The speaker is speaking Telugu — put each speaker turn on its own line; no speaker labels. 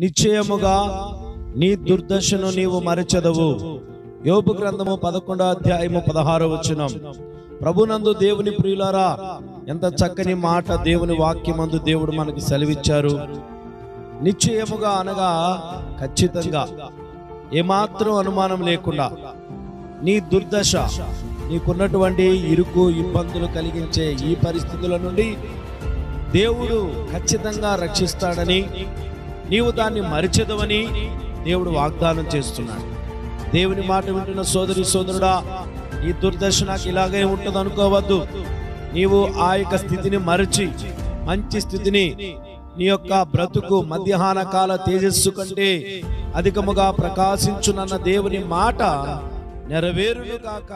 నిశ్చయముగా నీ దుర్దశను నీవు మరచదవు. యోపు గ్రంథము పదకొండో అధ్యాయము పదహారో వచనం. ప్రభునందు దేవుని ప్రియులారా ఎంత చక్కని మాట దేవుని వాక్యమందు దేవుడు మనకి సెలవిచ్చారు. నిశ్చయముగా అనగా ఖచ్చితంగా ఏమాత్రం అనుమానం లేకుండా నీ దుర్దశ నీకున్నటువంటి ఇరుకు ఇబ్బందులు కలిగించే ఈ పరిస్థితుల నుండి దేవుడు ఖచ్చితంగా రక్షిస్తాడని నీవు దాన్ని మరిచెదవని దేవుడు వాగ్దానం చేస్తున్నాడు. దేవుని మాట వింటున్న సోదరి సోదరుడా ఈ దుర్దశ నాకు ఇలాగే ఉంటుంది అనుకోవద్దు నీవు ఆ యొక్క స్థితిని మరచి మంచి స్థితిని నీ యొక్క బ్రతుకు మధ్యాహ్న కాల తేజస్సు కంటే అధికముగా ప్రకాశించునన్న దేవుని మాట నెరవేరును కాక